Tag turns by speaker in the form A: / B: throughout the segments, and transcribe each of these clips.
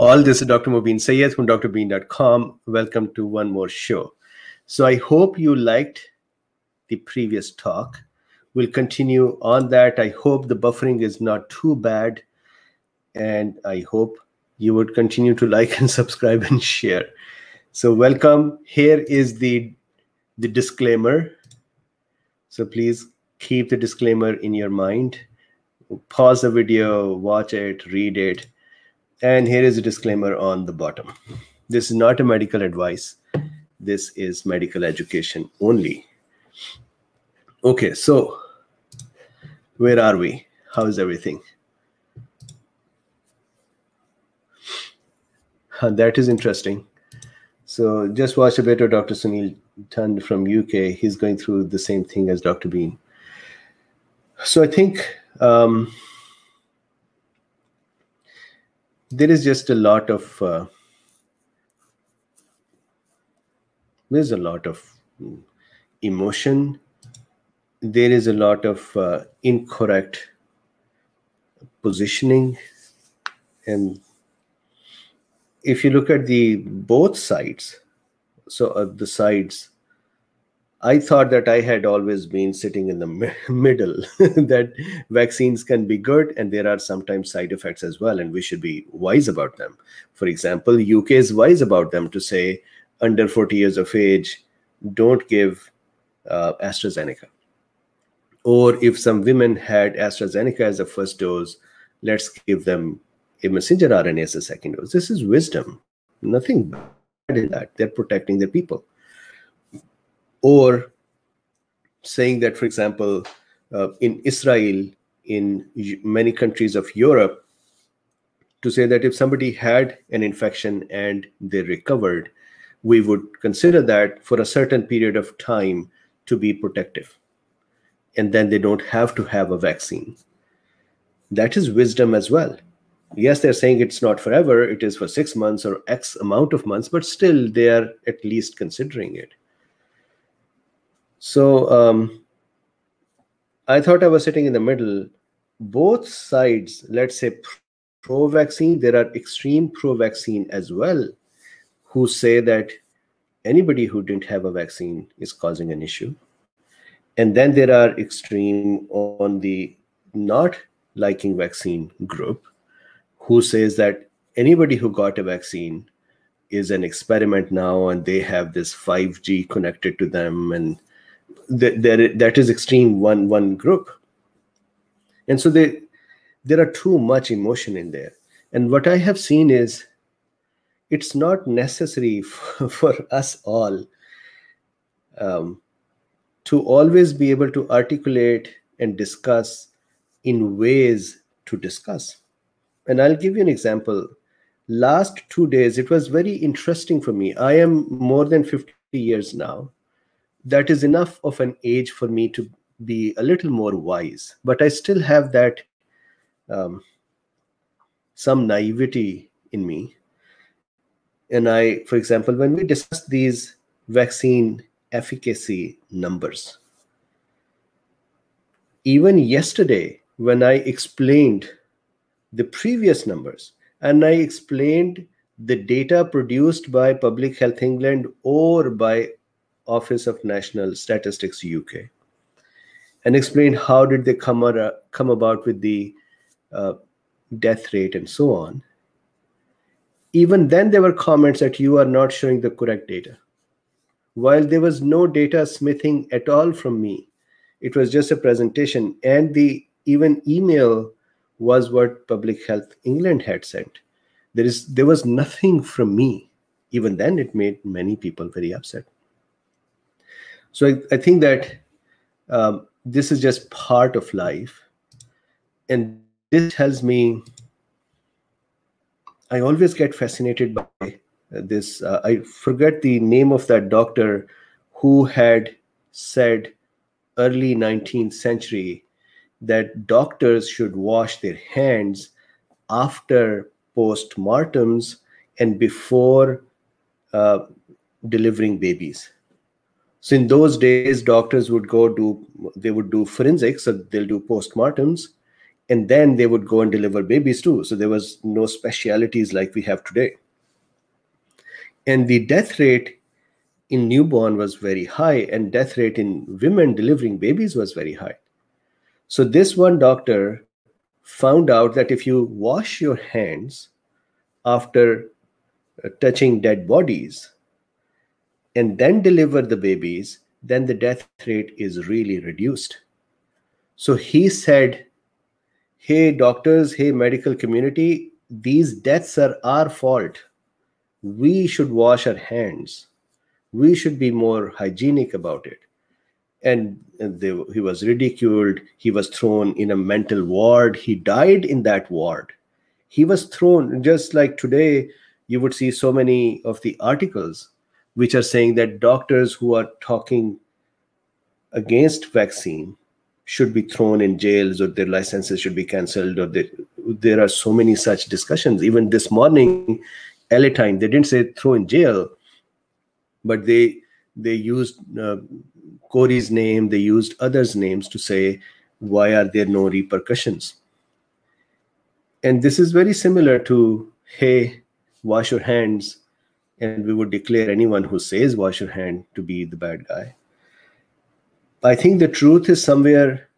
A: All this is Dr. Mobeen Syed from drbeen.com. Welcome to one more show. So I hope you liked the previous talk. We'll continue on that. I hope the buffering is not too bad. And I hope you would continue to like and subscribe and share. So welcome. Here is the, the disclaimer. So please keep the disclaimer in your mind. Pause the video, watch it, read it and here is a disclaimer on the bottom. This is not a medical advice. This is medical education only. Okay, so where are we? How is everything? that is interesting. So just watch a bit of Dr. Sunil Tund from UK. He's going through the same thing as Dr. Been. So I think um, there is just a lot of uh, there's a lot of emotion. There is a lot of uh, incorrect positioning. And if you look at the both sides so uh, the sides I thought that I had always been sitting in the mi middle, that vaccines can be good and there are sometimes side effects as well, and we should be wise about them. For example, UK is wise about them to say under 40 years of age, don't give uh, AstraZeneca. Or if some women had AstraZeneca as a first dose, let's give them a messenger RNA as a second dose. This is wisdom. Nothing bad in that. They're protecting their people or saying that, for example, uh, in Israel, in many countries of Europe, to say that if somebody had an infection and they recovered, we would consider that for a certain period of time to be protective. And then they don't have to have a vaccine. That is wisdom as well. Yes, they're saying it's not forever, it is for six months or X amount of months, but still they are at least considering it. So um, I thought I was sitting in the middle. Both sides, let's say pro vaccine, there are extreme pro vaccine as well, who say that anybody who didn't have a vaccine is causing an issue. And then there are extreme on the not liking vaccine group who says that anybody who got a vaccine is an experiment now and they have this 5G connected to them and that that, is extreme one one group. And so they there are too much emotion in there. And what i have seen is it's not necessary for, for us all um, to always be able to articulate and discuss in ways to discuss. And i'll give you an example. Last two days it was very interesting for me. I am more than 50 years now that is enough of an age for me to be a little more wise. But i still have that um, some naivety in me. And i for example when we discuss these vaccine efficacy numbers even yesterday when i explained the previous numbers and i explained the data produced by public health england or by Office of National Statistics UK and explain how did they come, ar- come about with the uh, death rate and so on. Even then, there were comments that you are not showing the correct data. While there was no data smithing at all from me, it was just a presentation, and the even email was what Public Health England had sent. There is there was nothing from me. Even then, it made many people very upset. So I, I think that um, this is just part of life. And this tells me I always get fascinated by this. Uh, I forget the name of that doctor who had said early 19th century that doctors should wash their hands after postmortems and before uh, delivering babies so in those days, doctors would go do they would do forensics, so they'll do postmortems, and then they would go and deliver babies too. So there was no specialities like we have today. And the death rate in newborn was very high and death rate in women delivering babies was very high. So this one doctor found out that if you wash your hands after uh, touching dead bodies and then deliver the babies then the death rate is really reduced. So he said hey doctors hey medical community these deaths are our fault. We should wash our hands. We should be more hygienic about it. And they, he was ridiculed. He was thrown in a mental ward. He died in that ward. He was thrown just like today you would see so many of the articles which are saying that doctors who are talking against vaccine should be thrown in jails or their licenses should be cancelled or they, there are so many such discussions. Even this morning time they didn't say throw in jail but they they used uh, Kory's name they used others names to say why are there no repercussions. And this is very similar to hey wash your hands and we would declare anyone who says wash your hand to be the bad guy I think the truth is somewhere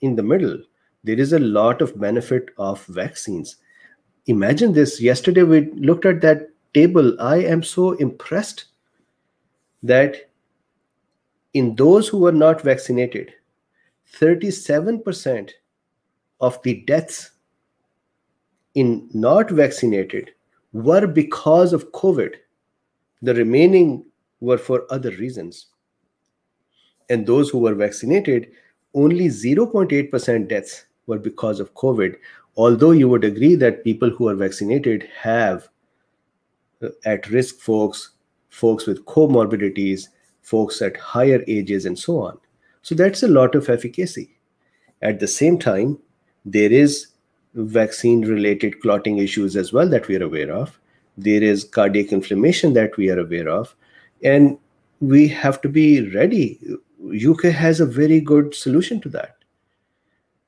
A: in the middle. There is a lot of benefit of vaccines. Imagine this. Yesterday we looked at that table. I am so impressed that in those who were not vaccinated, 37% of the deaths in not vaccinated were because of COVID. The remaining were for other reasons and those who were vaccinated, only 0.8% deaths were because of COVID. Although you would agree that people who are vaccinated have uh, at risk folks, folks with comorbidities, folks at higher ages, and so on. So that's a lot of efficacy. At the same time, there is vaccine related clotting issues as well that we are aware of. There is cardiac inflammation that we are aware of. And we have to be ready UK has a very good solution to that.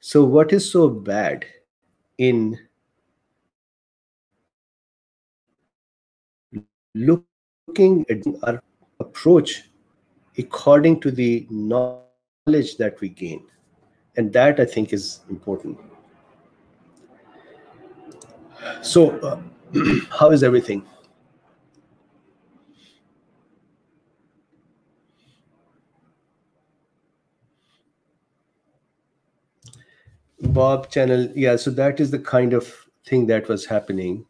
A: So, what is so bad in looking at our approach according to the knowledge that we gain? And that I think is important. So, uh, how is everything? Bob channel. Yeah, so that is the kind of thing that was happening.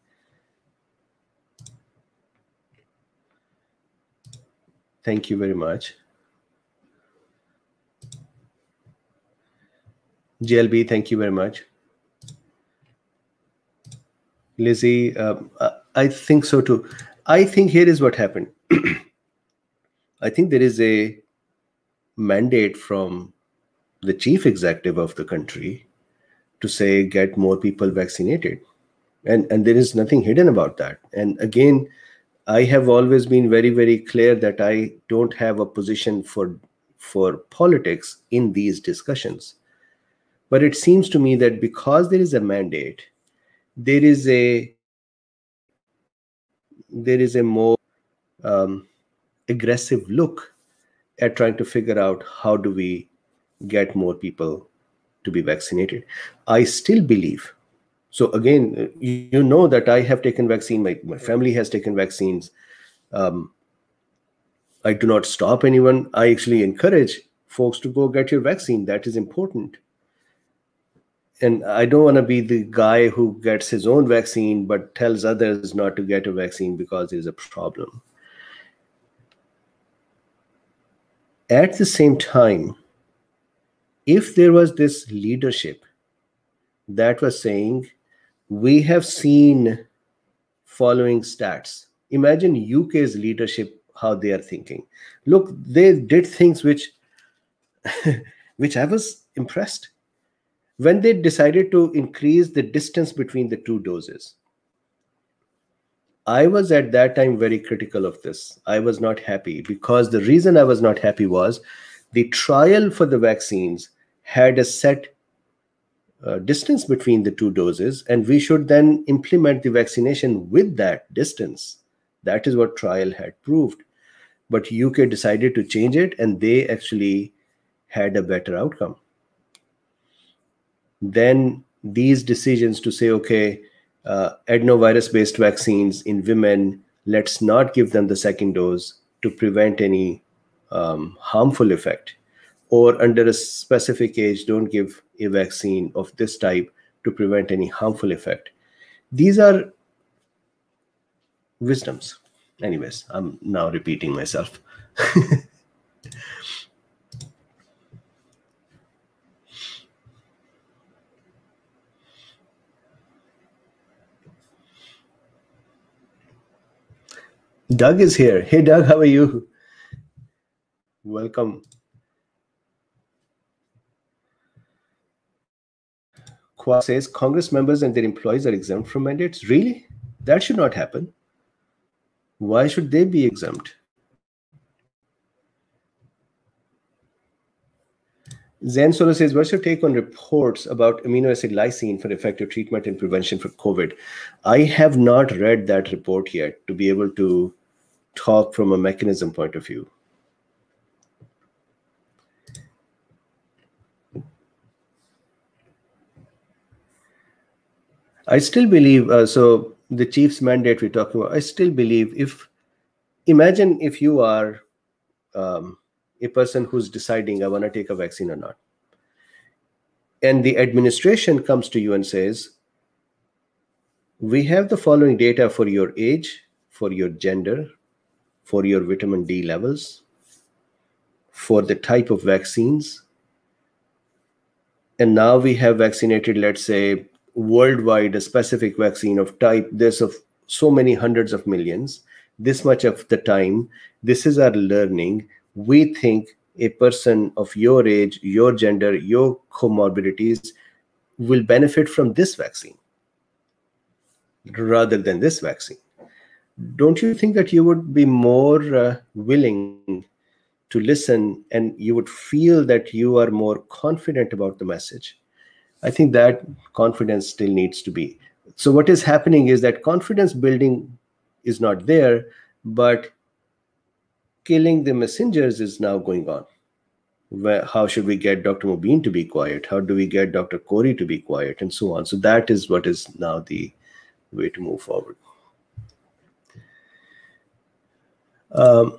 A: Thank you very much. JLB, thank you very much. Lizzie, um, I think so too. I think here is what happened. I think there is a mandate from the chief executive of the country to say get more people vaccinated and and there is nothing hidden about that and again i have always been very very clear that i don't have a position for for politics in these discussions but it seems to me that because there is a mandate there is a there is a more um, aggressive look at trying to figure out how do we get more people to be vaccinated. I still believe. So again, you know that I have taken vaccine. My, my family has taken vaccines. Um, I do not stop anyone. I actually encourage folks to go get your vaccine. That is important. And I don't want to be the guy who gets his own vaccine but tells others not to get a vaccine because there's a problem. At the same time, if there was this leadership that was saying, we have seen following stats. Imagine UK's leadership, how they are thinking. Look, they did things which, which I was impressed. When they decided to increase the distance between the two doses, I was at that time very critical of this. I was not happy because the reason I was not happy was the trial for the vaccines had a set uh, distance between the two doses, and we should then implement the vaccination with that distance. That is what trial had proved. But UK decided to change it, and they actually had a better outcome. Then these decisions to say, okay, uh, adenovirus based vaccines in women, let's not give them the second dose to prevent any um, harmful effect. Or under a specific age don't give a vaccine of this type to prevent any harmful effect. These are wisdoms. Anyways i'm now repeating myself Doug is here. Hey, Doug, how are you? Welcome. Kwa says Congress members and their employees are exempt from mandates. Really? That should not happen. Why should they be exempt? Zen Solo says, What's your take on reports about amino acid lysine for effective treatment and prevention for COVID? I have not read that report yet to be able to talk from a mechanism point of view. I still believe, uh, so the chief's mandate we're talking about, I still believe if, imagine if you are um, a person who's deciding, I want to take a vaccine or not. And the administration comes to you and says, we have the following data for your age, for your gender, for your vitamin D levels, for the type of vaccines. And now we have vaccinated, let's say, worldwide a specific vaccine of type this of so many hundreds of millions this much of the time. This is our learning. We think a person of your age your gender your comorbidities will benefit from this vaccine rather than this vaccine don't you think that you would be more uh, willing to listen and you would feel that you are more confident about the message I think that confidence still needs to be. So what is happening is that confidence building is not there, but killing the messengers is now going on. Where, how should we get Dr. Mobeen to be quiet? How do we get Dr. Kory to be quiet? And so on. So that is what is now the way to move forward. Um,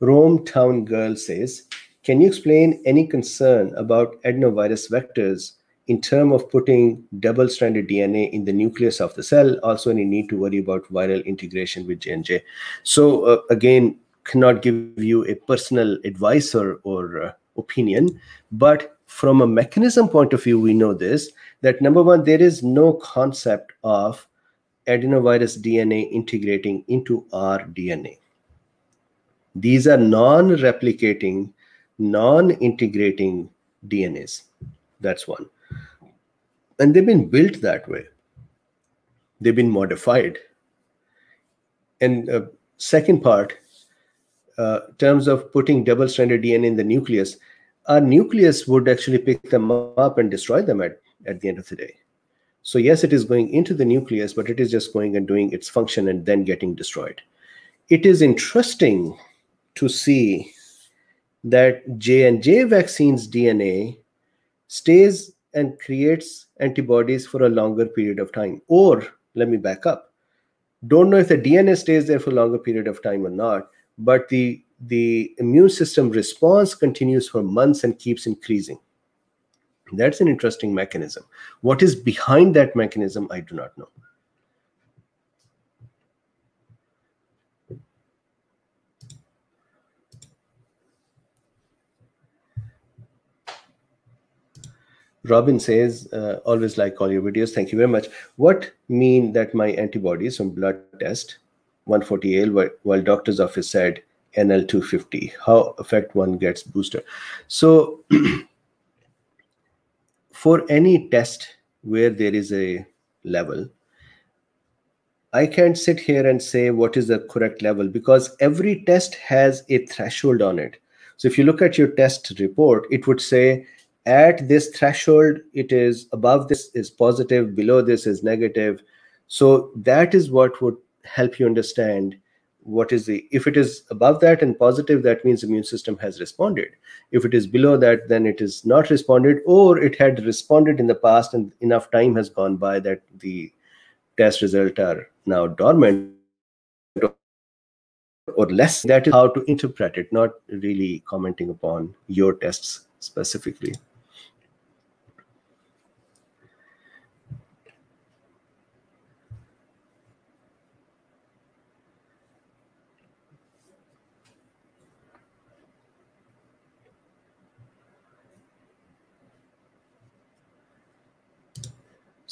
A: Rome Town Girl says, can you explain any concern about adenovirus vectors in terms of putting double-stranded DNA in the nucleus of the cell? Also, any need to worry about viral integration with J&J? So uh, again, cannot give you a personal advice or, or uh, opinion, but from a mechanism point of view, we know this, that number one, there is no concept of adenovirus DNA integrating into our DNA. These are non-replicating non-integrating DNAs. That's one. And they've been built that way. They've been modified. And uh, second part, uh, terms of putting double-stranded DNA in the nucleus, our nucleus would actually pick them up and destroy them at, at the end of the day. So yes, it is going into the nucleus, but it is just going and doing its function and then getting destroyed. It is interesting to see that J and J vaccines DNA stays and creates antibodies for a longer period of time. Or let me back up. Don't know if the DNA stays there for a longer period of time or not, but the the immune system response continues for months and keeps increasing. That's an interesting mechanism. What is behind that mechanism, I do not know. Robin says, uh, always like all your videos. Thank you very much. What mean that my antibodies from blood test 140 while, while doctor's office said NL250? How affect one gets booster? So for any test where there is a level, I can't sit here and say what is the correct level because every test has a threshold on it. So if you look at your test report, it would say at this threshold it is above this is positive below this is negative so that is what would help you understand what is the if it is above that and positive that means immune system has responded. If it is below that then it is not responded or it had responded in the past and enough time has gone by that the test result are now dormant or less. That is how to interpret it not really commenting upon your tests specifically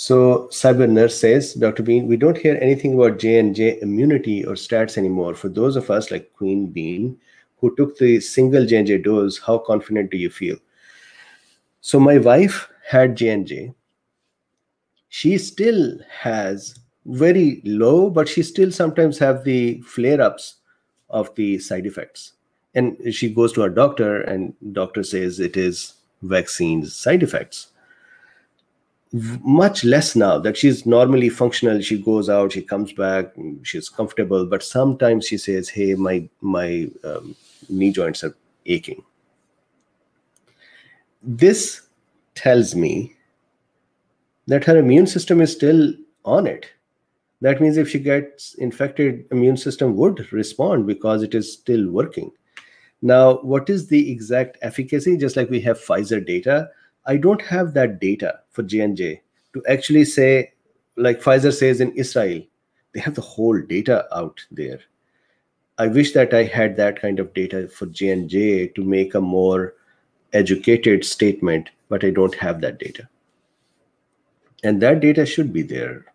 A: So Cyber Nurse says, Dr. Been, we don't hear anything about J&J immunity or stats anymore. For those of us like Queen Bean, who took the single J&J dose, how confident do you feel? So my wife had J&J. She still has very low, but she still sometimes have the flare-ups of the side effects. And she goes to her doctor and doctor says it is vaccine side effects much less now. That she's normally functional. She goes out she comes back she's comfortable but sometimes she says hey my my um, knee joints are aching. This tells me that her immune system is still on it. That means if she gets infected immune system would respond because it is still working. Now what is the exact efficacy? Just like we have pfizer data I don't have that data for J&J to actually say, like Pfizer says in Israel, they have the whole data out there. I wish that I had that kind of data for J&J to make a more educated statement, but I don't have that data. And that data should be there.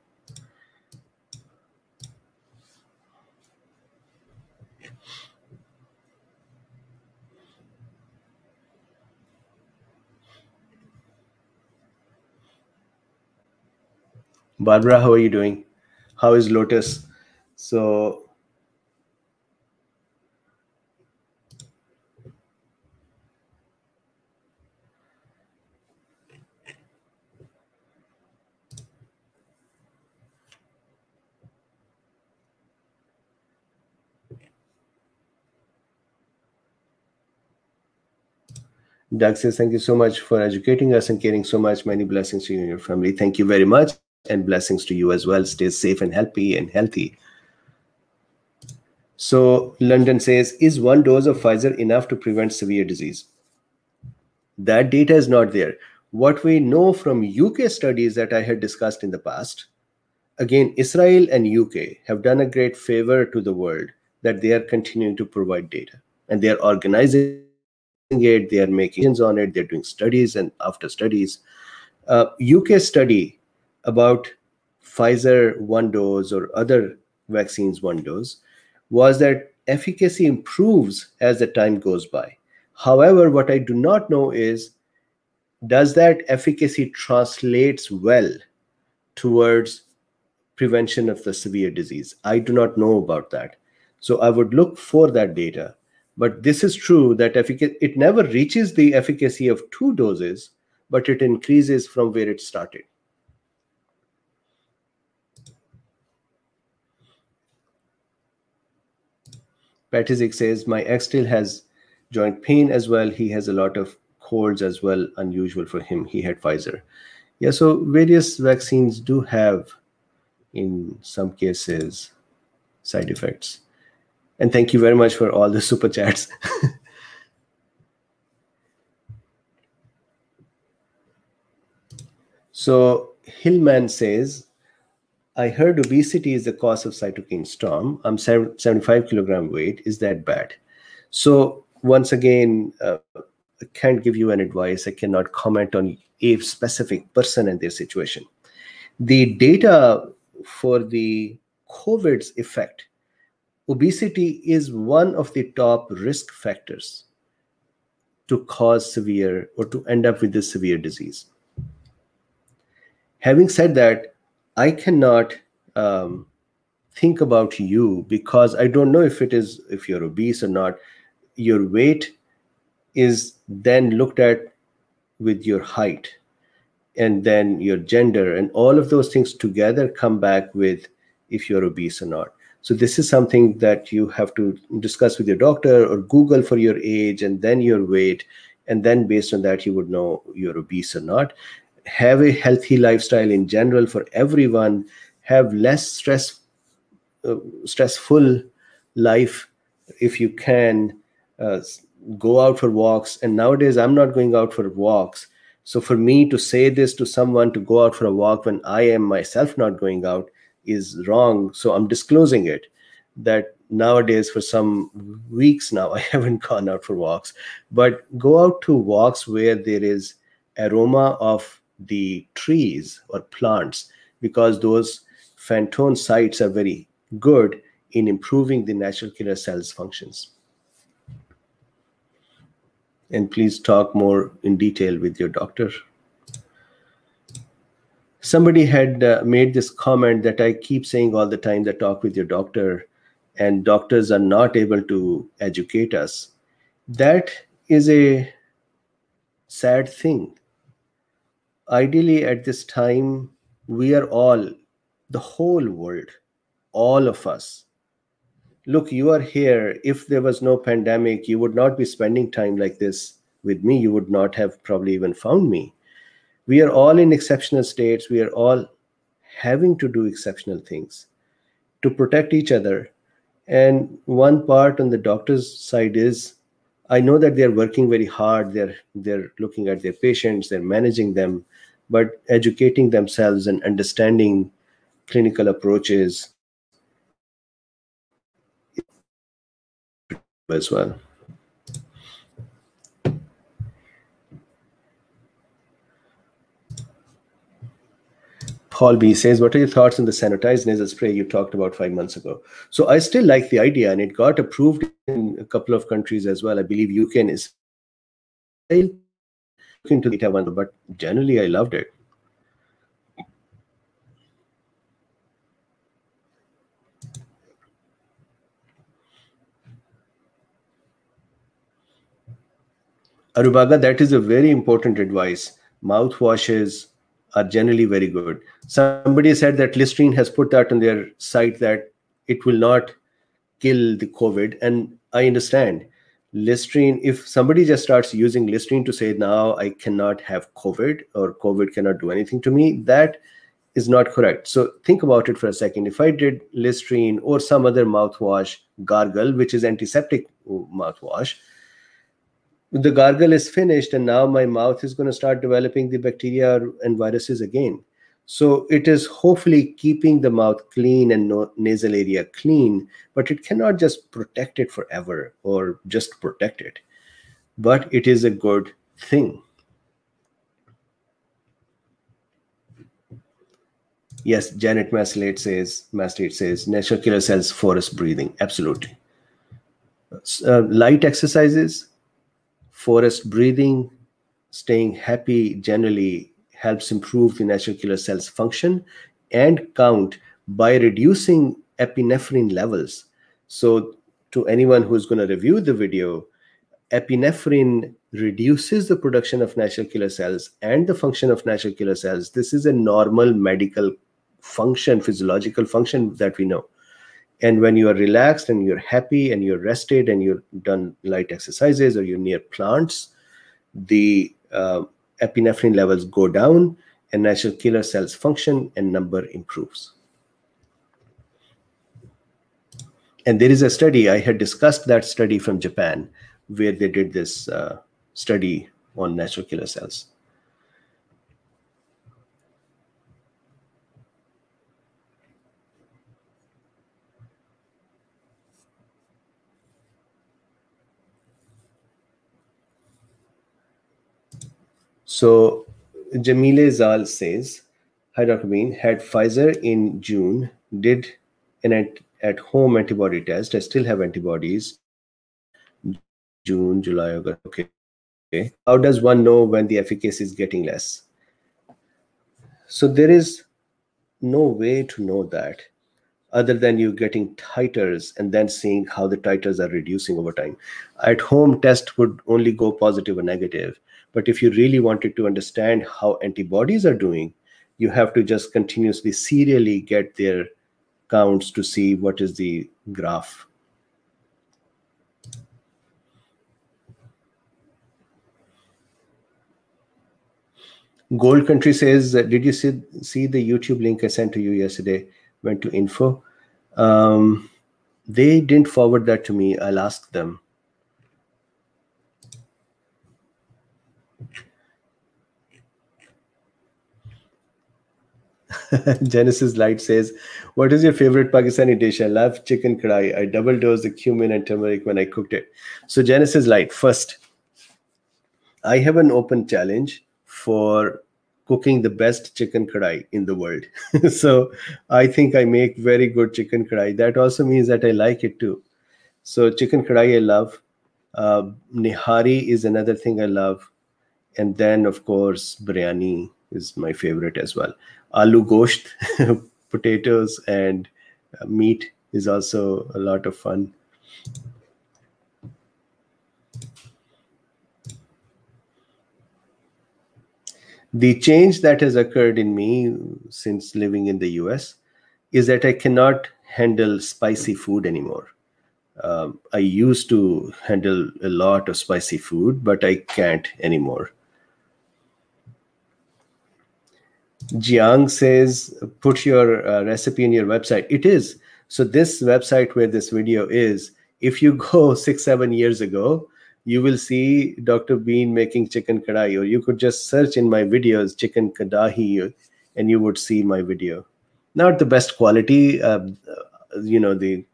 A: Barbara, how are you doing? How is Lotus? So Doug says, Thank you so much for educating us and caring so much. Many blessings to you and your family. Thank you very much and blessings to you as well. Stay safe and healthy and healthy. So London says, is one dose of Pfizer enough to prevent severe disease? That data is not there. What we know from UK studies that I had discussed in the past, again, Israel and UK have done a great favor to the world that they are continuing to provide data and they are organizing it, they are making on it, they're doing studies and after studies. Uh, UK study about Pfizer one dose or other vaccines one dose was that efficacy improves as the time goes by. However, what I do not know is does that efficacy translates well towards prevention of the severe disease? I do not know about that. So I would look for that data. But this is true that it never reaches the efficacy of two doses, but it increases from where it started. Patizik says, my ex still has joint pain as well. He has a lot of colds as well, unusual for him. He had Pfizer. Yeah, so various vaccines do have, in some cases, side effects. And thank you very much for all the super chats. so Hillman says, I heard obesity is the cause of cytokine storm. I'm 75 kilogram weight. Is that bad? So once again, uh, I can't give you an advice. I cannot comment on a specific person and their situation. The data for the COVID's effect, obesity is one of the top risk factors to cause severe or to end up with a severe disease. Having said that, I cannot um, think about you because I don't know if it is if you're obese or not. Your weight is then looked at with your height and then your gender and all of those things together come back with if you're obese or not so this is something that you have to discuss with your doctor or google for your age and then your weight and then based on that you would know you're obese or not have a healthy lifestyle in general for everyone have less stress uh, stressful life if you can uh, go out for walks. And nowadays i'm not going out for walks. So for me to say this to someone to go out for a walk when i am myself not going out is wrong. So i'm disclosing it that nowadays for some weeks now i haven't gone out for walks. But go out to walks where there is aroma of the trees or plants because those phytoncides are very good in improving the natural killer cells functions and please talk more in detail with your doctor. Somebody had uh, made this comment that I keep saying all the time that talk with your doctor, and doctors are not able to educate us. That is a sad thing. Ideally, at this time, we are all, the whole world, all of us, look, you are here. If there was no pandemic, you would not be spending time like this with me. You would not have probably even found me. We are all in exceptional states. We are all having to do exceptional things to protect each other. And one part on the doctor's side is I know that they're working very hard. They're they're looking at their patients, they're managing them, but educating themselves and understanding clinical approaches as well. Paul B says, What are your thoughts on the SaNOtize nasal spray you talked about five months ago? So I still like the idea, and it got approved in a couple of countries as well. I believe UK is looking to the one, but generally I loved it. Arubaga, that is a very important advice. Mouthwashes are generally very good. Somebody said that Listerine has put that on their site that it will not kill the COVID. And I understand. Listerine, if somebody just starts using Listerine to say now I cannot have COVID or COVID cannot do anything to me, that is not correct. So think about it for a second. If I did Listerine or some other mouthwash, Gargle, which is antiseptic uh, mouthwash, the gargle is finished and now my mouth is going to start developing the bacteria and viruses again. So it is hopefully keeping the mouth clean and no, nasal area clean but it cannot just protect it forever or just protect it. But it is a good thing. Yes janet maslate says maslate says natural killer cells forest breathing. Absolutely. Uh, light exercises forest breathing, staying happy generally helps improve the natural killer cells function and count by reducing epinephrine levels. So to anyone who's going to review the video, epinephrine reduces the production of natural killer cells and the function of natural killer cells. This is a normal medical function, physiological function that we know and when you are relaxed and you're happy and you're rested and you've done light exercises or you're near plants the uh, epinephrine levels go down and natural killer cells function and number improves. And there is a study i had discussed that study from japan where they did this uh, study on natural killer cells So Jamile Zal says, Hi, Dr. Been, had Pfizer in June, did an at home antibody test. I still have antibodies. June, July, August. Okay. okay. How does one know when the efficacy is getting less? So there is no way to know that. other than you getting titers and then seeing how the titers are reducing over time. At home, test would only go positive or negative. But if you really wanted to understand how antibodies are doing, you have to just continuously serially get their counts to see what is the graph. Gold Country says, did you see, see the YouTube link I sent to you yesterday? Went to info. Um, they didn't forward that to me. I'll ask them. Genesis Light says, What is your favorite Pakistani dish? I love chicken kadai. I double dose the cumin and turmeric when I cooked it. So, Genesis Light, first, I have an open challenge for cooking the best chicken kadai in the world. so, I think I make very good chicken kadai. That also means that I like it too. So, chicken kadai I love. Uh, nihari is another thing I love. And then, of course, biryani is my favorite as well aloo gosht, potatoes, and uh, meat is also a lot of fun. The change that has occurred in me since living in the US is that I cannot handle spicy food anymore. Um, I used to handle a lot of spicy food, but I can't anymore. Jiang says, put your uh, recipe in your website. It is. So this website where this video is, if you go six, seven years ago, you will see Dr. Been making chicken kadai, or you could just search in my videos, chicken kadahi, and you would see my video. Not the best quality, uh, you know, the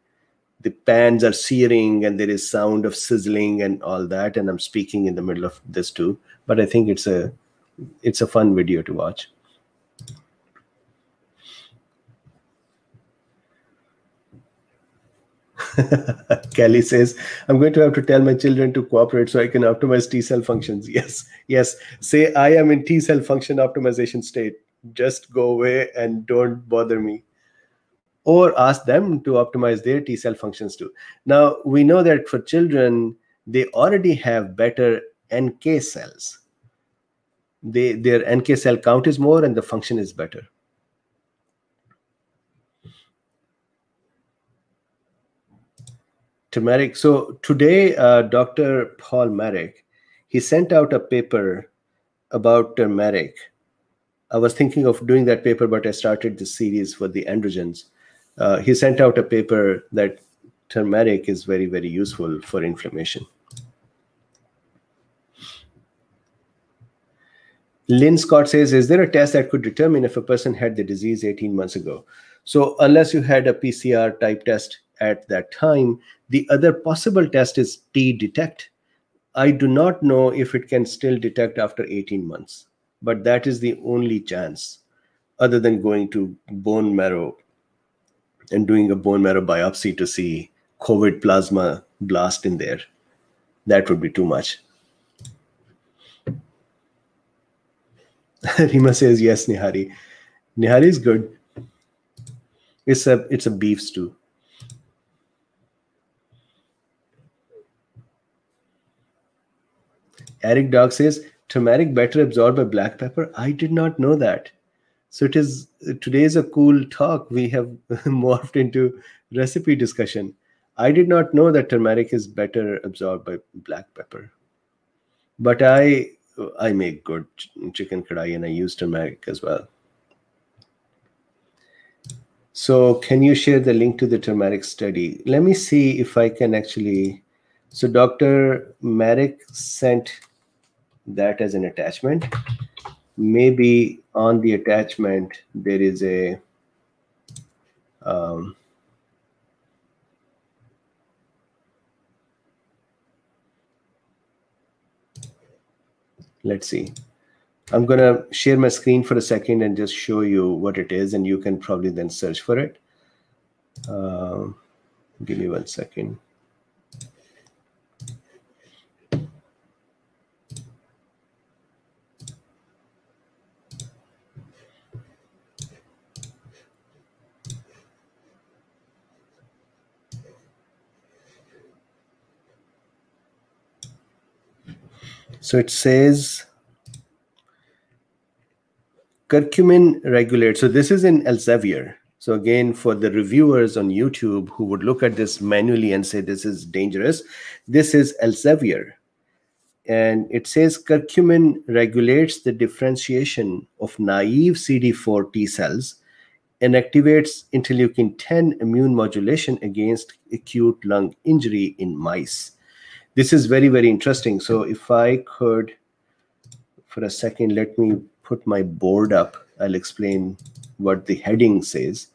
A: the pans are searing and there is sound of sizzling and all that, and I'm speaking in the middle of this too. But I think it's a it's a fun video to watch. Kelly says, I'm going to have to tell my children to cooperate so I can optimize T cell functions. Yes, yes. Say, I am in T cell function optimization state. Just go away and don't bother me. Or ask them to optimize their T cell functions too. Now, we know that for children, they already have better NK cells. They, their NK cell count is more and the function is better. Turmeric. So today, uh, Dr. Paul Marik, he sent out a paper about turmeric. I was thinking of doing that paper, but I started the series for the androgens. Uh, he sent out a paper that turmeric is very, very useful for inflammation. Lynn Scott says, is there a test that could determine if a person had the disease 18 months ago? So unless you had a PCR type test at that time, the other possible test is T detect. I do not know if it can still detect after 18 months, but that is the only chance other than going to bone marrow and doing a bone marrow biopsy to see COVID plasma blast in there. That would be too much. Rima says yes, Nihari. Nihari is good. It's a it's a beef stew. Eric Dog says turmeric better absorbed by black pepper. I did not know that. So it is today is a cool talk. We have morphed into recipe discussion. I did not know that turmeric is better absorbed by black pepper. But I I make good chicken kadai and I use turmeric as well. So can you share the link to the turmeric study? Let me see if I can actually. So Dr. Marik sent that as an attachment. Maybe on the attachment, there is a um, let's see. I'm going to share my screen for a second and just show you what it is, and you can probably then search for it. Uh, give me one second. So it says curcumin regulates. So this is in Elsevier. So again, for the reviewers on YouTube who would look at this manually and say this is dangerous, this is Elsevier. And it says curcumin regulates the differentiation of naive CD4 T cells and activates interleukin 10 immune modulation against acute lung injury in mice. This is very, very interesting. So if I could, for a second, let me put my board up. I'll explain what the heading says.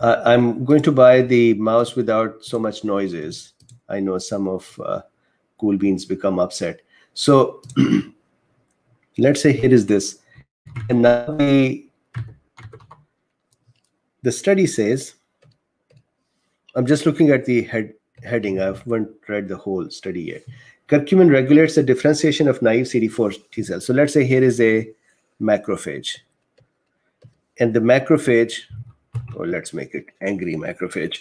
A: Uh, I'm going to buy the mouse without so much noises. I know some of uh, cool beans become upset. So let's say here is this. And now the, the study says, I'm just looking at the head, heading. I haven't read the whole study yet. Curcumin regulates the differentiation of naive CD4 T cells. So let's say here is a macrophage. And the macrophage, or let's make it angry macrophage.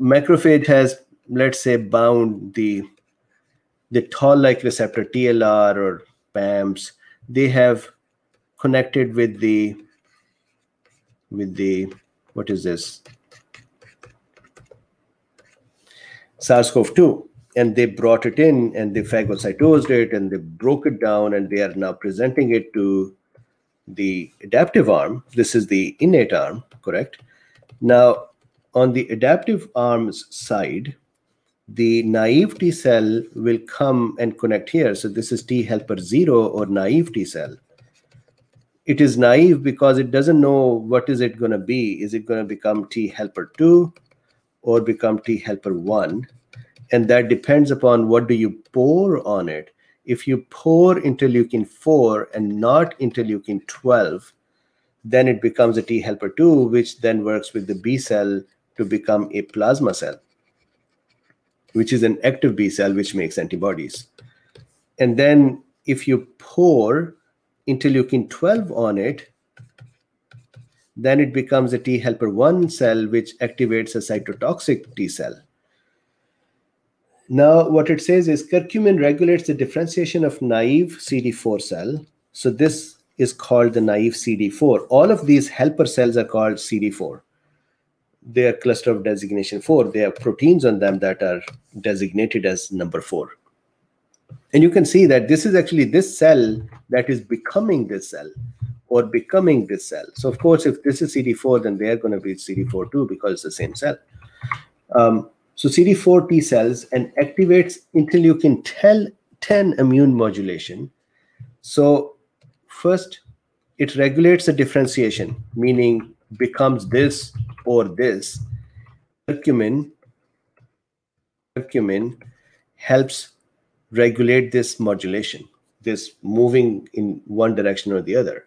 A: Macrophage has, let's say, bound the the toll-like receptor TLR or PAMPs. They have connected with the with the what is this SARS-CoV-2 and they brought it in and they phagocytosed it and they broke it down and they are now presenting it to the adaptive arm. This is the innate arm, correct? Now, on the adaptive arm's side, the naive T cell will come and connect here. So this is T helper zero or naive T cell. It is naive because it doesn't know what is it going to be. Is it going to become T helper two or become T helper one? And that depends upon what do you pour on it. If you pour interleukin 4 and not interleukin 12, then it becomes a T helper 2, which then works with the B cell to become a plasma cell which is an active B cell which makes antibodies. And then if you pour interleukin 12 on it, then it becomes a T helper 1 cell which activates a cytotoxic T cell. Now, what it says is curcumin regulates the differentiation of naive CD4 cell. So this is called the naive CD4. All of these helper cells are called CD4 they are cluster of designation four. They have proteins on them that are designated as number four. And you can see that this is actually this cell that is becoming this cell or becoming this cell. So of course, if this is CD4, then they are going to be CD4 too because it's the same cell. Um, so CD4 T cells and activates interleukin 10, 10 immune modulation. So first, it regulates the differentiation, meaning becomes this or this, curcumin, curcumin helps regulate this modulation, this moving in one direction or the other,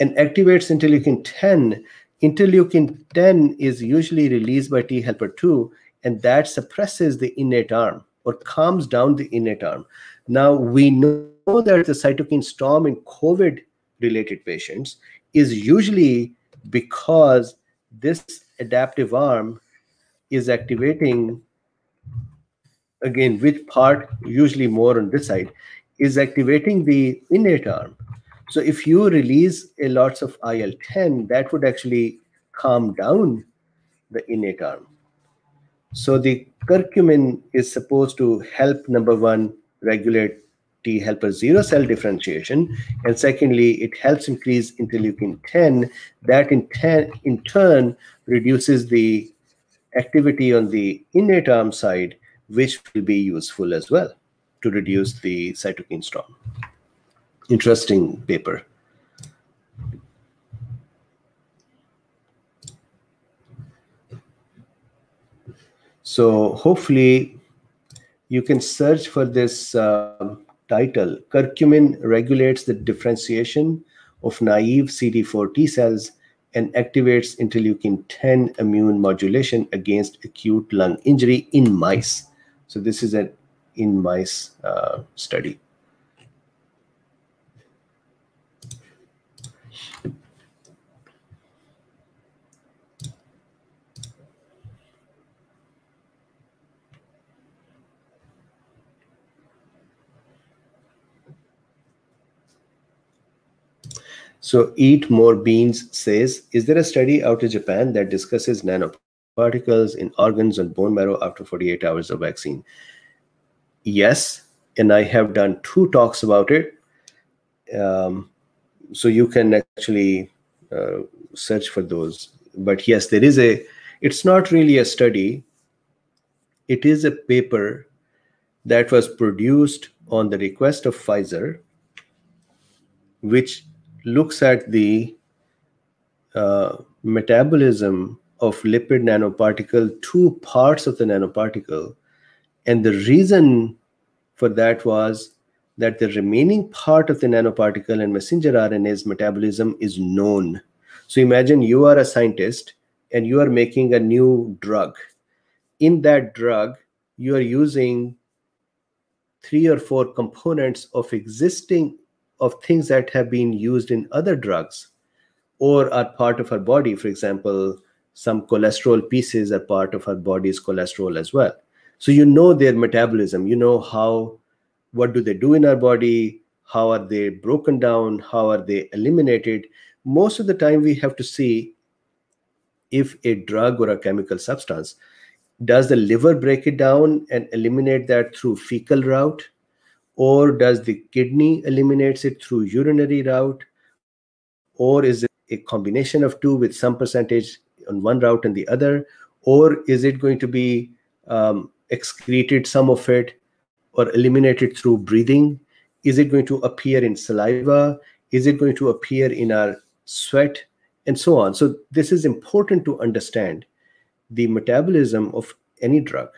A: and activates interleukin 10. Interleukin 10 is usually released by T helper 2, and that suppresses the innate arm or calms down the innate arm. Now, we know that the cytokine storm in COVID related patients is usually because this adaptive arm is activating again which part usually more on this side is activating the innate arm so if you release a lots of il-10 that would actually calm down the innate arm so the curcumin is supposed to help number one regulate T helper zero cell differentiation. And secondly, it helps increase interleukin 10. That in, 10, in turn reduces the activity on the innate arm side, which will be useful as well to reduce the cytokine storm. Interesting paper. So hopefully you can search for this uh, title, curcumin regulates the differentiation of naive CD4 T cells and activates interleukin 10 immune modulation against acute lung injury in mice. So this is an in mice uh, study. So eat more beans says, is there a study out of Japan that discusses nanoparticles? In organs and bone marrow after 48 hours of vaccine? Yes, and I have done two talks about it. Um, so you can actually uh, search for those. But yes, there is a, it's not really a study. It is a paper that was produced on the request of Pfizer, which looks at the uh, metabolism of lipid nanoparticle, two parts of the nanoparticle. And the reason for that was that the remaining part of the nanoparticle and messenger RNA's metabolism is known. So imagine you are a scientist and you are making a new drug. In that drug, you are using three or four components of existing of things that have been used in other drugs or are part of our body for example some cholesterol pieces are part of our body's cholesterol as well. So you know their metabolism. You know how what do they do in our body? How are they broken down? How are they eliminated? Most of the time we have to see if a drug or a chemical substance does the liver break it down and eliminate that through fecal route? Or does the kidney eliminates it through urinary route? Or is it a combination of two with some percentage on one route and the other or is it going to be um, excreted some of it or eliminated through breathing? Is it going to appear in saliva? Is it going to appear in our sweat? And so on. So this is important to understand the metabolism of any drug.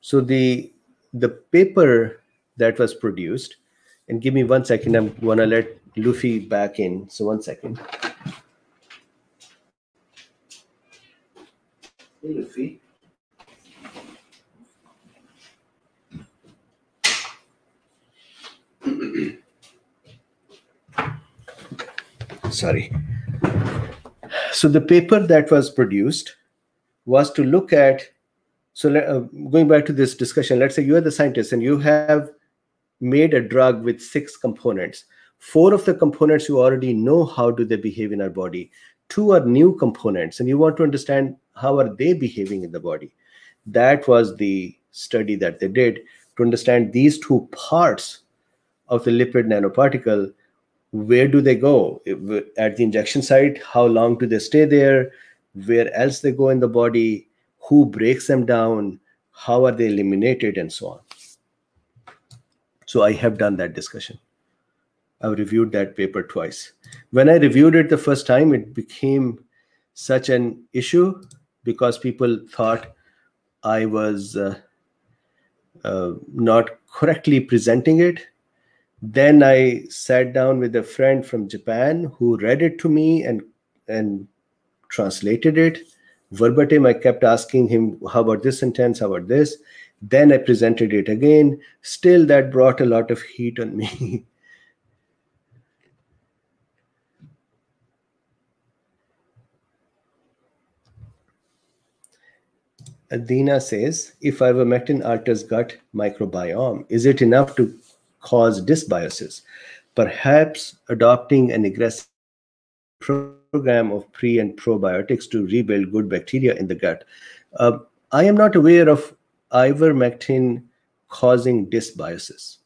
A: So the the paper that was produced, and give me one second, I'm gonna let Luffy back in. So one second. Luffy. Sorry. So the paper that was produced was to look at so uh, going back to this discussion, let's say you are the scientist and you have made a drug with six components. Four of the components you already know how do they behave in our body. Two are new components, and you want to understand how are they behaving in the body. That was the study that they did to understand these two parts of the lipid nanoparticle. Where do they go at the injection site? How long do they stay there? Where else they go in the body? who breaks them down, how are they eliminated, and so on. So I have done that discussion. I've reviewed that paper twice. When I reviewed it the first time, it became such an issue because people thought I was uh, uh, not correctly presenting it. Then I sat down with a friend from Japan who read it to me and and translated it. Verbatim i kept asking him how about this sentence? How about this? Then i presented it again. Still that brought a lot of heat on me Adina says, if ivermectin alters gut microbiome, is it enough to cause dysbiosis? Perhaps adopting an aggressive program of pre and probiotics to rebuild good bacteria in the gut. Uh, I am not aware of ivermectin causing dysbiosis.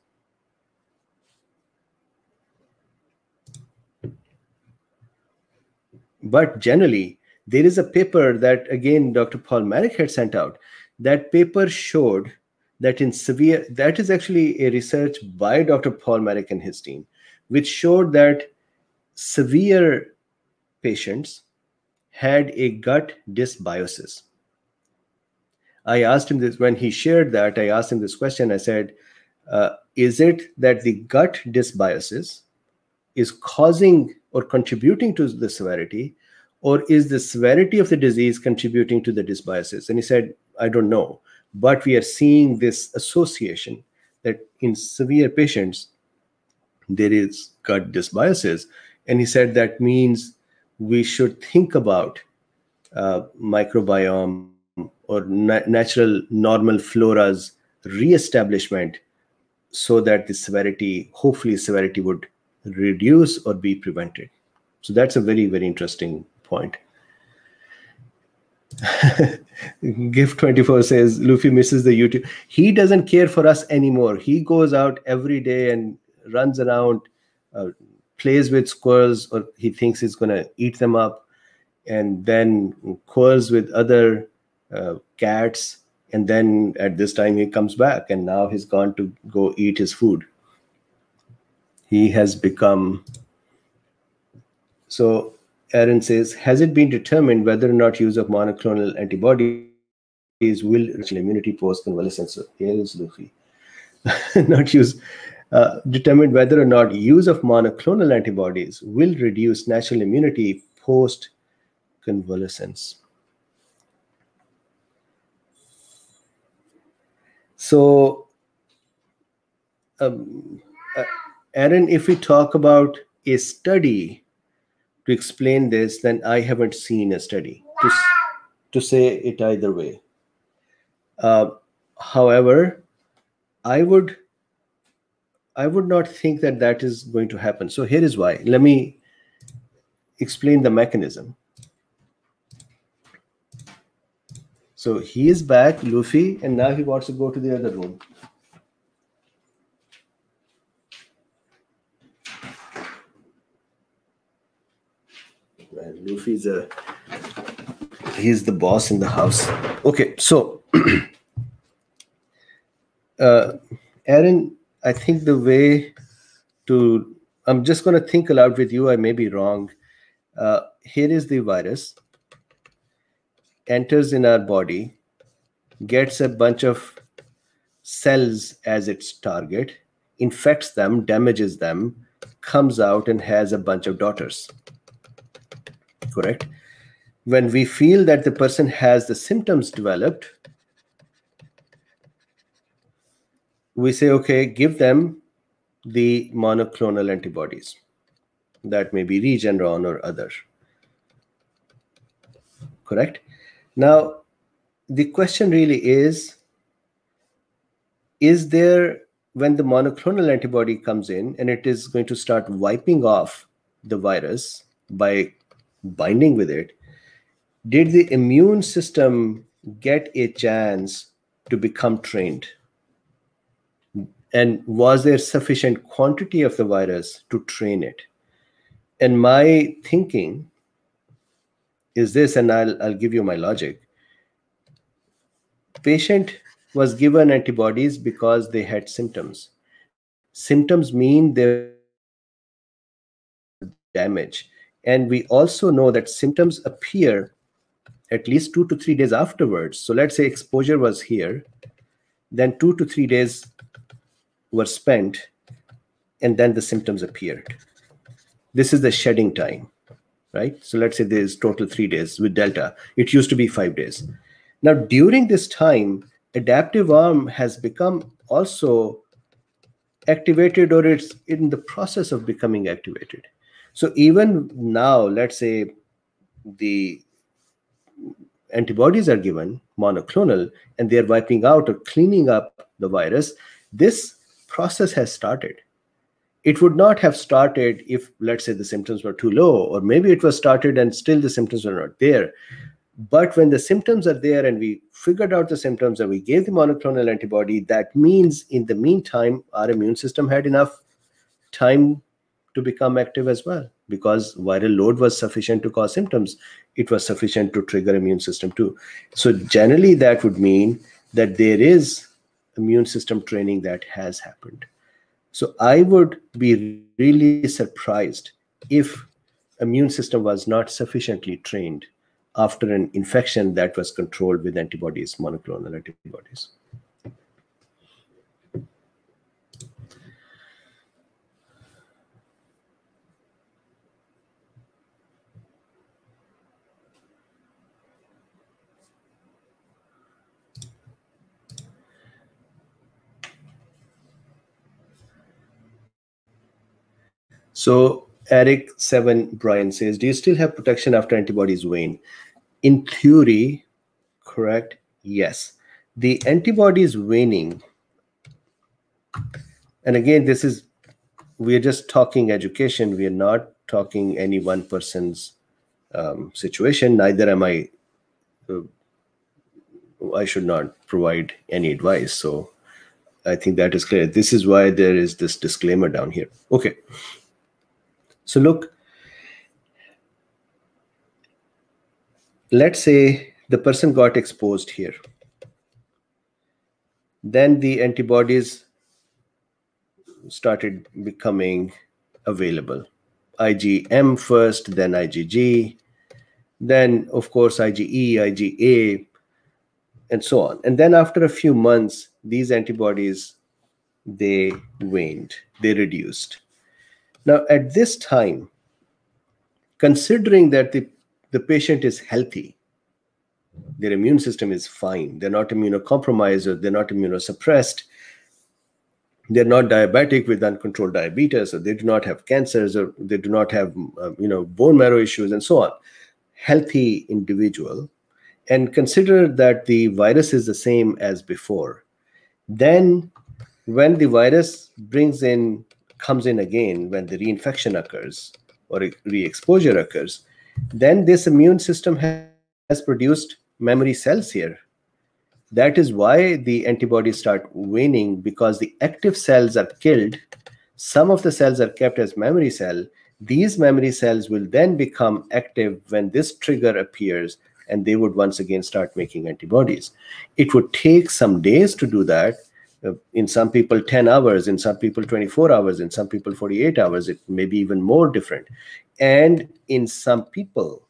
A: But generally, there is a paper that, again, Dr. Paul Marik had sent out. That paper showed that in severe, that is actually a research by Dr. Paul Marik and his team, which showed that severe patients had a gut dysbiosis. I asked him this when he shared that. I asked him this question. I said, uh, Is it that the gut dysbiosis is causing or contributing to the severity, or is the severity of the disease contributing to the dysbiosis? And he said, I don't know. But we are seeing this association that in severe patients, there is gut dysbiosis. And he said that means we should think about uh, microbiome or na natural normal flora's reestablishment so that the severity, hopefully severity would reduce or be prevented. So that's a very, very interesting point. Gift24 says Luffy misses the YouTube. He doesn't care for us anymore. He goes out every day and runs around, uh, plays with squirrels, or he thinks he's going to eat them up, and then quarrels with other uh, cats. And then at this time, he comes back, and now he's gone to go eat his food. He has become so Aaron says, has it been determined whether or not use of monoclonal antibodies will reduce immunity post-convalescence? Here is Luffy. not use, uh, determined whether or not use of monoclonal antibodies will reduce natural immunity post-convalescence. So, um, uh, Aaron, if we talk about a study to explain this, then I haven't seen a study to, to say it either way. Uh, however, I would I would not think that that is going to happen. So here is why. Let me explain the mechanism. So he is back, Luffy, and now he wants to go to the other room. Luffy's a he's the boss in the house. Okay, so uh, Aaron, I think the way to I'm just going to think aloud with you. I may be wrong. Uh, here is the virus enters in our body, gets a bunch of cells as its target, infects them, damages them, comes out and has a bunch of daughters correct? When we feel that the person has the symptoms developed, we say, okay, give them the monoclonal antibodies. That may be Regeneron or other. Correct? Now, the question really is, is there, when the monoclonal antibody comes in and it is going to start wiping off the virus by binding with it, did the immune system get a chance to become trained? And was there sufficient quantity of the virus to train it? And my thinking is this, and I'll, I'll give you my logic. Patient was given antibodies because they had symptoms. Symptoms mean their damage. And we also know that symptoms appear at least two to three days afterwards. So let's say exposure was here, then two to three days were spent, and then the symptoms appeared. This is the shedding time, right? So let's say there's total three days with Delta. It used to be five days. Now, during this time, adaptive arm has become also activated or it's in the process of becoming activated. So even now, let's say the antibodies are given monoclonal and they're wiping out or cleaning up the virus, this process has started. It would not have started if, let's say, the symptoms were too low, or maybe it was started and still the symptoms were not there. But when the symptoms are there and we figured out the symptoms and we gave the monoclonal antibody, that means in the meantime, our immune system had enough time to become active as well. Because viral load was sufficient to cause symptoms it was sufficient to trigger immune system too. So generally that would mean that there is immune system training that has happened. So i would be really surprised if immune system was not sufficiently trained after an infection that was controlled with antibodies monoclonal antibodies So Eric Seven Brian says, "Do you still have protection after antibodies wane?" In theory, correct. Yes, the antibodies waning, and again, this is we're just talking education. We are not talking any one person's um, situation. Neither am I. Uh, I should not provide any advice. So I think that is clear. This is why there is this disclaimer down here. Okay. So look, let's say the person got exposed here. Then the antibodies started becoming available. IgM first, then IgG, then of course IgE, IgA, and so on. And then after a few months, these antibodies, they waned, they reduced. Now at this time, considering that the, the patient is healthy, their immune system is fine, they're not immunocompromised or they're not immunosuppressed, they're not diabetic with uncontrolled diabetes or they do not have cancers or they do not have uh, you know bone marrow issues and so on healthy individual and consider that the virus is the same as before then when the virus brings in comes in again when the reinfection occurs or re-exposure occurs then this immune system has produced memory cells here that is why the antibodies start waning because the active cells are killed. Some of the cells are kept as memory cell. These memory cells will then become active when this trigger appears and they would once again start making antibodies. It would take some days to do that. Uh, in some people, 10 hours, in some people, 24 hours, in some people, 48 hours. It may be even more different. And in some people,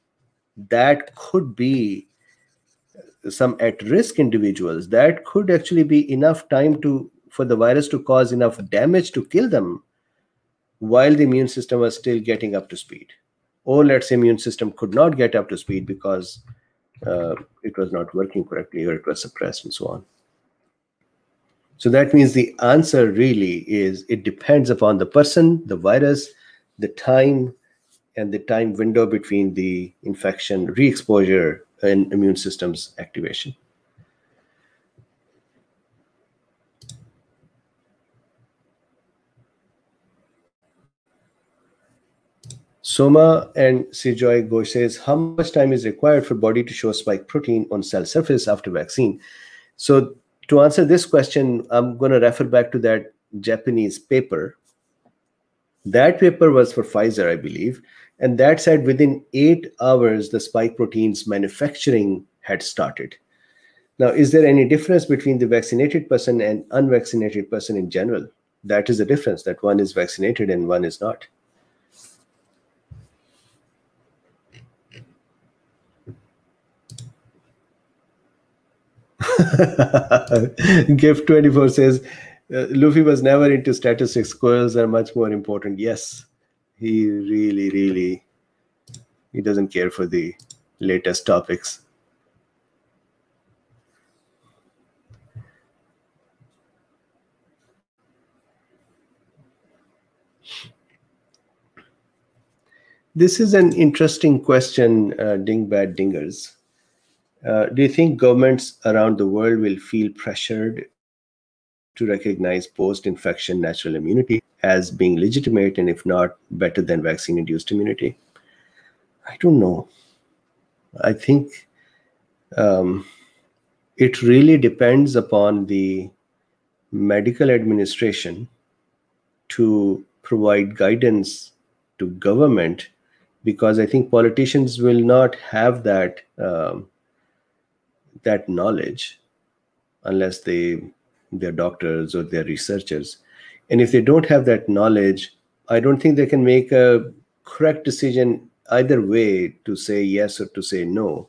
A: that could be some at-risk individuals, that could actually be enough time to for the virus to cause enough damage to kill them while the immune system was still getting up to speed. Or let's say immune system could not get up to speed because uh, it was not working correctly or it was suppressed and so on. So that means the answer really is it depends upon the person, the virus, the time, and the time window between the infection, re-exposure, and immune system's activation. Soma and Sijoy Ghosh says, how much time is required for body to show spike protein on cell surface after vaccine? So to answer this question, I'm going to refer back to that Japanese paper. That paper was for Pfizer, I believe. And that said, within eight hours, the spike proteins manufacturing had started. Now, is there any difference between the vaccinated person and unvaccinated person in general? That is the difference, that one is vaccinated and one is not. Gift 24 says, uh, Luffy was never into statistics. Squirrels are much more important. Yes, he really really he doesn't care for the latest topics this is an interesting question uh, dingbat dingers uh, do you think governments around the world will feel pressured to recognize post-infection natural immunity as being legitimate and if not better than vaccine-induced immunity? I don't know. I think um, it really depends upon the medical administration to provide guidance to government because i think politicians will not have that um, that knowledge unless they they're doctors or they're researchers. And if they don't have that knowledge, I don't think they can make a correct decision either way to say yes or to say no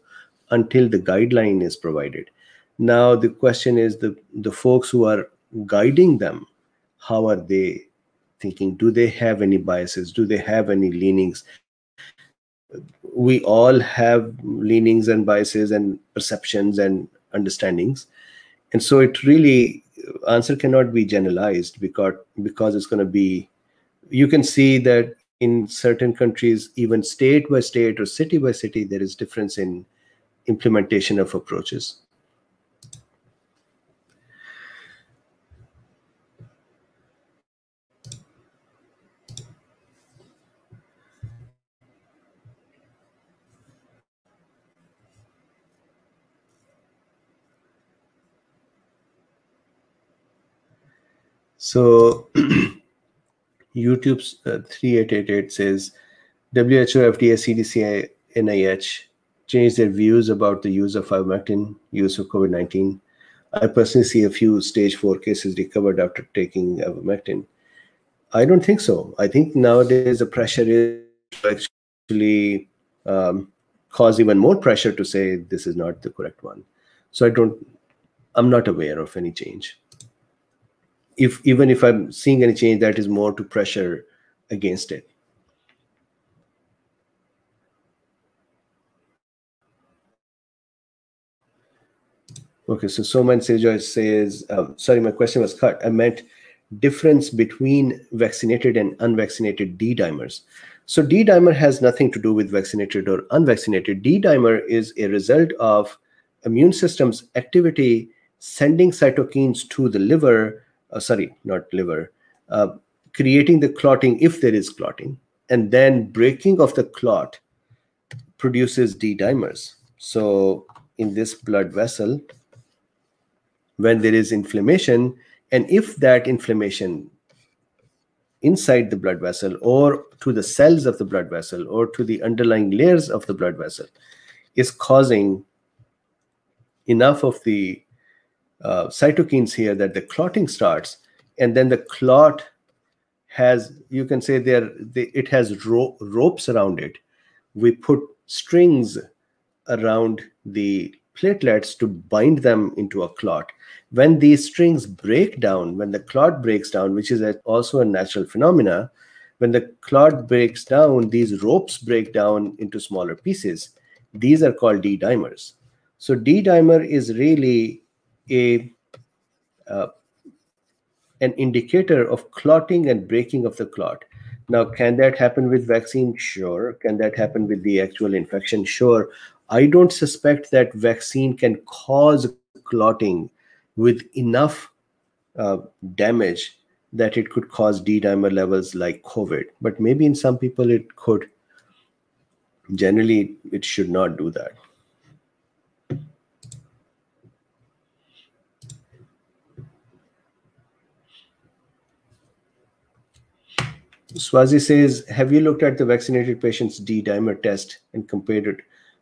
A: until the guideline is provided. Now the question is the the folks who are guiding them, how are they thinking? Do they have any biases? Do they have any leanings? We all have leanings and biases and perceptions and understandings. And so it really answer cannot be generalized because because it's going to be you can see that in certain countries even state by state or city by city there is difference in implementation of approaches So YouTube's uh, 3888 says WHO, FDA, CDC, NIH changed their views about the use of ivermectin use of COVID-19. I personally see a few stage four cases recovered after taking ivermectin. I don't think so. I think nowadays the pressure is actually um, cause even more pressure to say this is not the correct one. So I don't, I'm not aware of any change. If even if I'm seeing any change, that is more to pressure against it. Okay, so Soman Sejoy says, um, sorry, my question was cut. I meant difference between vaccinated and unvaccinated D dimers. So D dimer has nothing to do with vaccinated or unvaccinated. D dimer is a result of immune system's activity sending cytokines to the liver, uh, sorry, not liver, uh, creating the clotting if there is clotting, and then breaking of the clot produces D dimers. So in this blood vessel, when there is inflammation, and if that inflammation inside the blood vessel or to the cells of the blood vessel or to the underlying layers of the blood vessel is causing enough of the uh, cytokines here that the clotting starts and then the clot has you can say there it has ro ropes around it we put strings around the platelets to bind them into a clot. When these strings break down, when the clot breaks down, which is a, also a natural phenomena, when the clot breaks down, these ropes break down into smaller pieces. These are called D dimers. So D dimer is really a uh, an indicator of clotting and breaking of the clot. Now, can that happen with vaccine? Sure. Can that happen with the actual infection? Sure. I don't suspect that vaccine can cause clotting with enough uh, damage that it could cause D dimer levels like COVID. But maybe in some people it could. Generally, it should not do that. Swazi says, have you looked at the vaccinated patient's D dimer test and compared it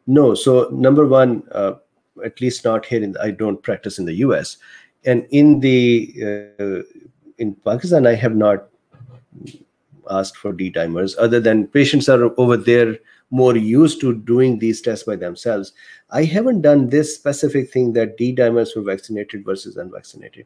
A: no. So number one, uh, at least not here. In the, I don't practice in the U.S. And in the uh, in Pakistan, I have not asked for D dimers. Other than patients are over there more used to doing these tests by themselves. I haven't done this specific thing that D dimers for vaccinated versus unvaccinated.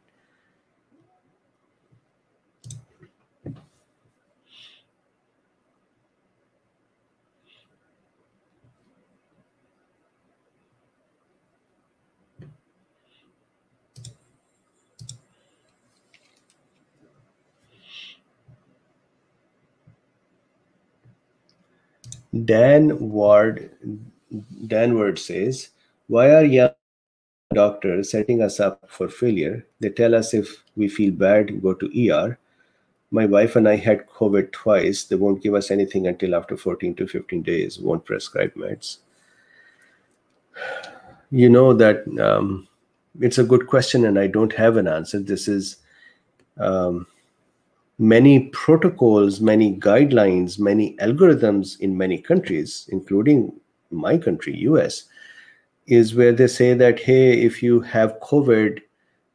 A: Dan Ward, Dan Ward says, why are young doctors setting us up for failure? They tell us if we feel bad, go to ER. My wife and I had COVID twice. They won't give us anything until after 14 to 15 days, won't prescribe meds. You know that um, it's a good question, and I don't have an answer. This is um, many protocols, many guidelines, many algorithms in many countries, including my country, US, is where they say that, hey, if you have COVID,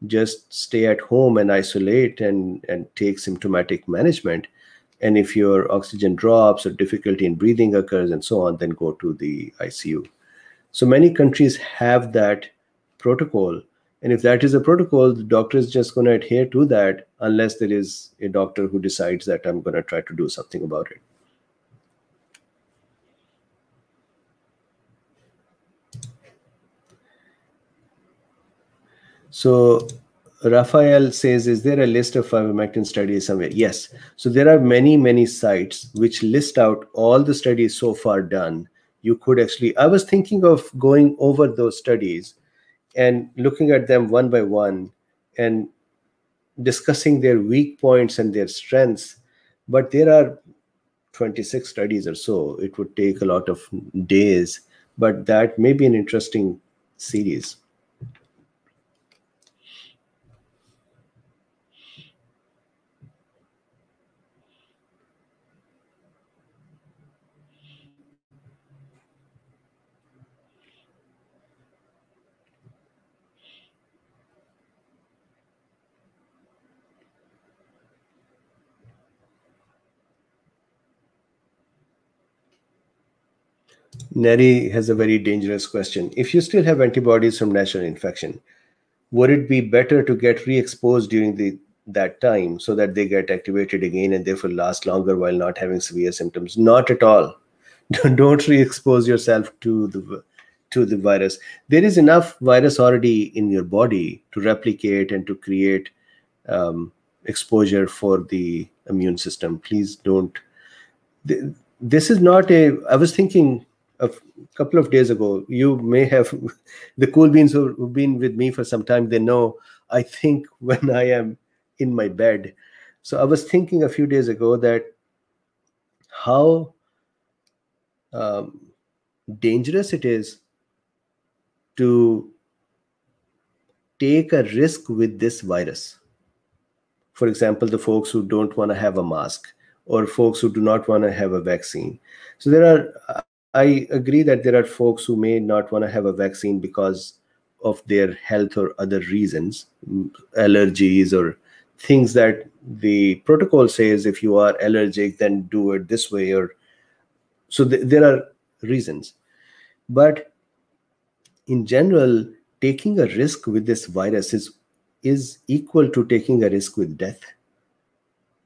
A: just stay at home and isolate and, and take symptomatic management. And if your oxygen drops or difficulty in breathing occurs and so on, then go to the ICU. So many countries have that protocol and if that is a protocol, the doctor is just going to adhere to that unless there is a doctor who decides that I'm going to try to do something about it. So Raphael says, is there a list of ivermectin studies somewhere? Yes. So there are many, many sites which list out all the studies so far done. You could actually, I was thinking of going over those studies and looking at them one by one and discussing their weak points and their strengths. But there are 26 studies or so. It would take a lot of days, but that may be an interesting series. Neri has a very dangerous question. If you still have antibodies from natural infection, would it be better to get re-exposed during the that time so that they get activated again and therefore last longer while not having severe symptoms? Not at all. Don't re-expose yourself to the to the virus. There is enough virus already in your body to replicate and to create um, exposure for the immune system. Please don't. This is not a. I was thinking a couple of days ago. You may have the cool beans who've been with me for some time. They know I think when I am in my bed. So I was thinking a few days ago that how um, dangerous it is to take a risk with this virus. For example, the folks who don't want to have a mask or folks who do not want to have a vaccine. So there are, I agree that there are folks who may not want to have a vaccine because of their health or other reasons, mm, allergies or things that the protocol says if you are allergic, then do it this way or so th there are reasons. But in general, taking a risk with this virus is, is equal to taking a risk with death.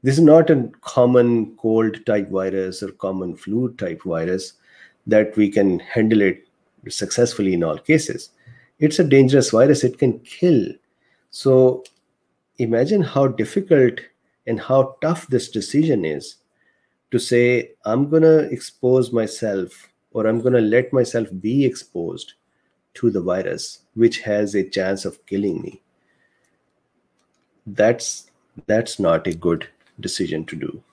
A: This is not a common cold type virus or common flu type virus that we can handle it successfully in all cases. It's a dangerous virus, it can kill. So imagine how difficult and how tough this decision is to say, I'm going to expose myself or I'm going to let myself be exposed to the virus, which has a chance of killing me. That's that's not a good decision to do.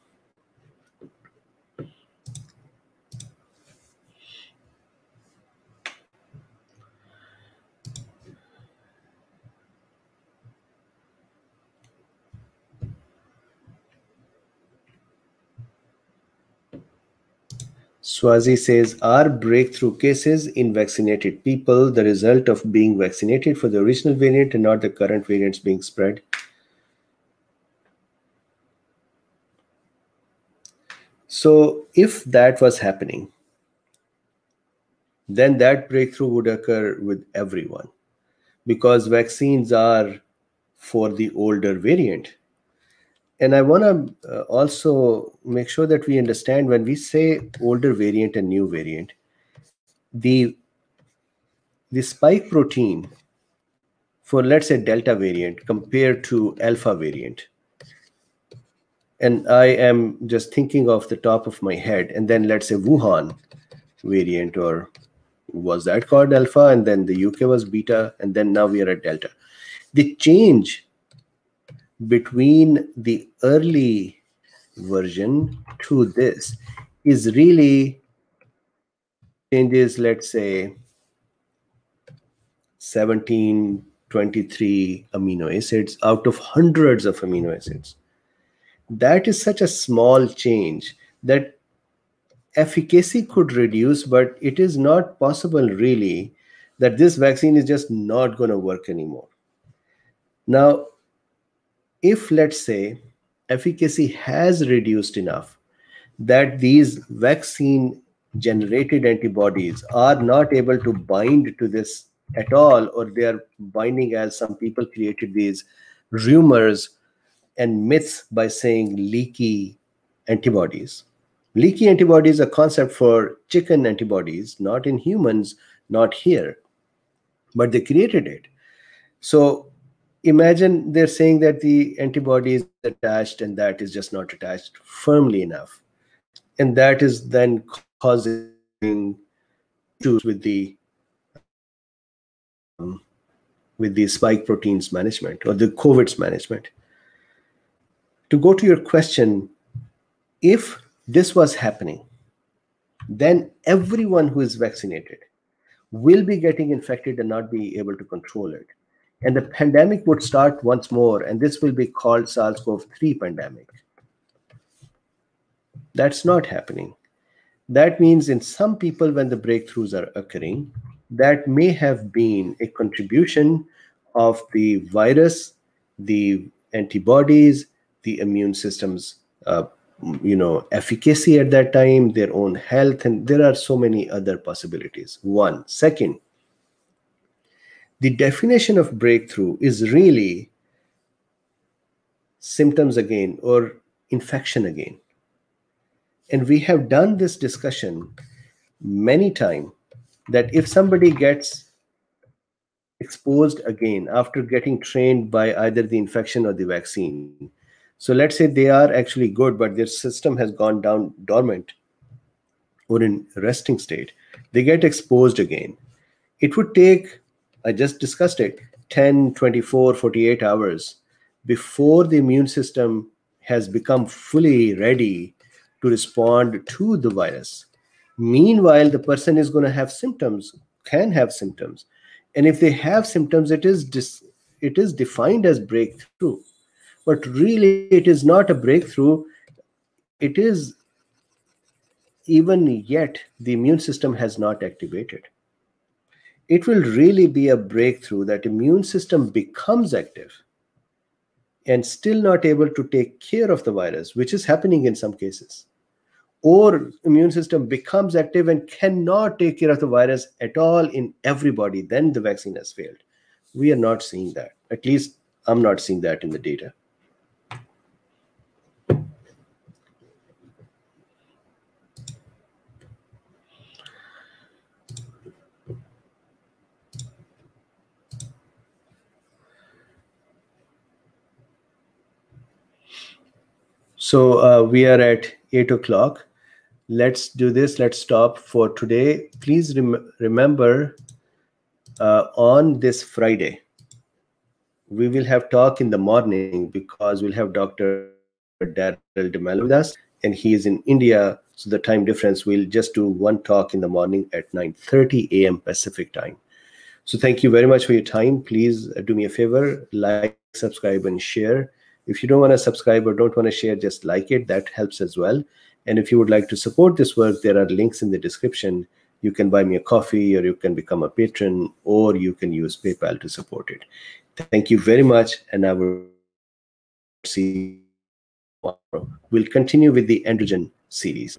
A: Swazi says, are breakthrough cases in vaccinated people the result of being vaccinated for the original variant and not the current variants being spread? So if that was happening, then that breakthrough would occur with everyone because vaccines are for the older variant and I want to uh, also make sure that we understand when we say older variant and new variant, the the spike protein for let's say delta variant compared to alpha variant. And i am just thinking off the top of my head. And then let's say wuhan variant or was that called alpha and then the uk was beta and then now we are at delta. The change between the early version to this is really changes, let's say, 17, 23 amino acids out of hundreds of amino acids. That is such a small change that efficacy could reduce, but it is not possible really that this vaccine is just not going to work anymore. Now, if let's say efficacy has reduced enough that these vaccine generated antibodies are not able to bind to this at all or they are binding as some people created these rumors and myths by saying leaky antibodies. Leaky antibodies a concept for chicken antibodies not in humans not here but they created it. So imagine they're saying that the antibody is attached and that is just not attached firmly enough. And that is then causing issues with the um, with the spike proteins management or the covid's management. To go to your question if this was happening then everyone who is vaccinated will be getting infected and not be able to control it and the pandemic would start once more, and this will be called SARS CoV 3 pandemic. That's not happening. That means in some people, when the breakthroughs are occurring, that may have been a contribution of the virus, the antibodies, the immune system's uh, you know efficacy at that time their own health and there are so many other possibilities one second the definition of breakthrough is really symptoms again or infection again and we have done this discussion many times that if somebody gets exposed again after getting trained by either the infection or the vaccine so let's say they are actually good, but their system has gone down dormant or in resting state. They get exposed again. It would take, I just discussed it, 10, 24, 48 hours before the immune system has become fully ready to respond to the virus. Meanwhile, the person is going to have symptoms, can have symptoms. And if they have symptoms, it is it is defined as breakthrough but really it is not a breakthrough it is even yet the immune system has not activated it will really be a breakthrough that immune system becomes active and still not able to take care of the virus which is happening in some cases. Or immune system becomes active and cannot take care of the virus at all in everybody then the vaccine has failed. We are not seeing that. At least i'm not seeing that in the data So uh, we are at eight o'clock. Let's do this. Let's stop for today. Please rem remember uh, on this Friday, we will have talk in the morning because we'll have Dr. Daryl DeMello with us, and he is in India. So the time difference, we'll just do one talk in the morning at 9.30 a.m. Pacific time. So thank you very much for your time. Please uh, do me a favor, like, subscribe, and share. If you don't want to subscribe or don't want to share, just like it. That helps as well. And if you would like to support this work, there are links in the description. You can buy me a coffee or you can become a patron or you can use PayPal to support it. Thank you very much. And I will see you tomorrow. We'll continue with the androgen series.